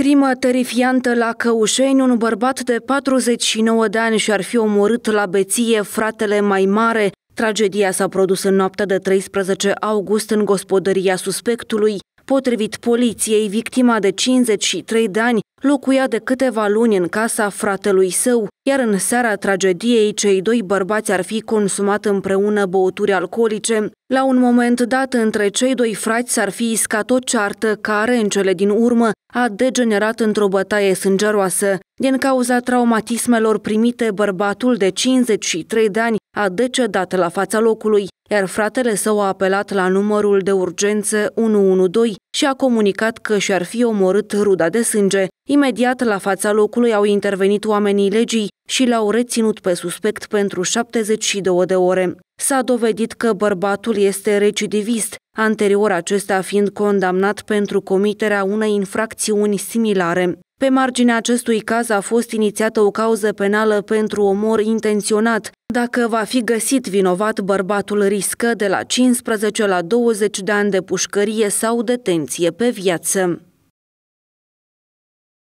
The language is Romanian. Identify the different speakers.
Speaker 1: Crimă terifiantă la Căușeni, un bărbat de 49 de ani și-ar fi omorât la beție fratele mai mare. Tragedia s-a produs în noaptea de 13 august în gospodăria suspectului. Potrivit poliției, victima de 53 de ani locuia de câteva luni în casa fratelui său, iar în seara tragediei cei doi bărbați ar fi consumat împreună băuturi alcoolice. La un moment dat, între cei doi frați s-ar fi iscat o ceartă care, în cele din urmă, a degenerat într-o bătaie sângeroasă. Din cauza traumatismelor primite, bărbatul de 53 de ani a decedat la fața locului, iar fratele său a apelat la numărul de urgență 112 și a comunicat că și-ar fi omorât ruda de sânge. Imediat la fața locului au intervenit oamenii legii și l-au reținut pe suspect pentru 72 de ore. S-a dovedit că bărbatul este recidivist, anterior acesta fiind condamnat pentru comiterea unei infracțiuni similare. Pe marginea acestui caz a fost inițiată o cauză penală pentru omor intenționat. Dacă va fi găsit vinovat, bărbatul riscă de la 15 la 20 de ani de pușcărie sau detenție pe viață.